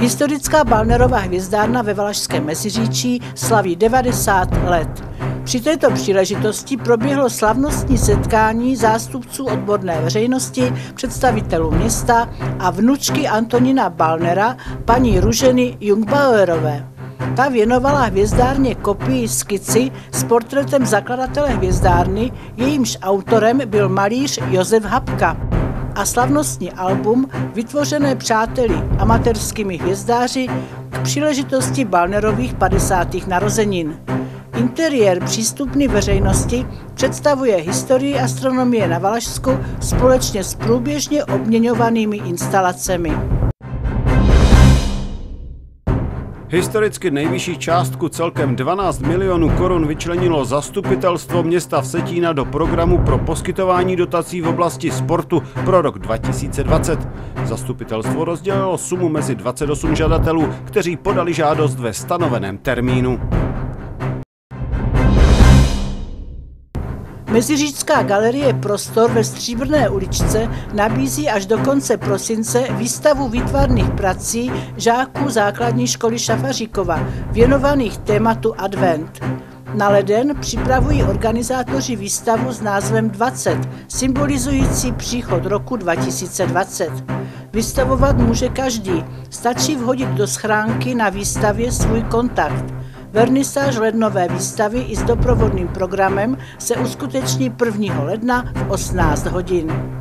Historická Balnerová hvězdárna ve Valašském Meziříčí slaví 90 let. Při této příležitosti proběhlo slavnostní setkání zástupců odborné veřejnosti, představitelů města a vnučky Antonina Balnera, paní Ruženy Jungbauerové. Ta věnovala hvězdárně kopii skici s portretem zakladatele hvězdárny, jejímž autorem byl malíř Josef Hapka a slavnostní album vytvořené přáteli amatérskými hvězdáři k příležitosti Balnerových 50. narozenin. Interiér přístupný veřejnosti představuje historii astronomie na Valašsku společně s průběžně obměňovanými instalacemi. Historicky nejvyšší částku celkem 12 milionů korun vyčlenilo zastupitelstvo města Vsetína do programu pro poskytování dotací v oblasti sportu pro rok 2020. Zastupitelstvo rozdělilo sumu mezi 28 žadatelů, kteří podali žádost ve stanoveném termínu. Meziříčská galerie Prostor ve Stříbrné uličce nabízí až do konce prosince výstavu výtvarných prací žáků základní školy Šafaříkova, věnovaných tématu Advent. Na leden připravují organizátoři výstavu s názvem 20, symbolizující příchod roku 2020. Vystavovat může každý, stačí vhodit do schránky na výstavě svůj kontakt – Vernisáž lednové výstavy i s doprovodným programem se uskuteční 1. ledna v 18 hodin.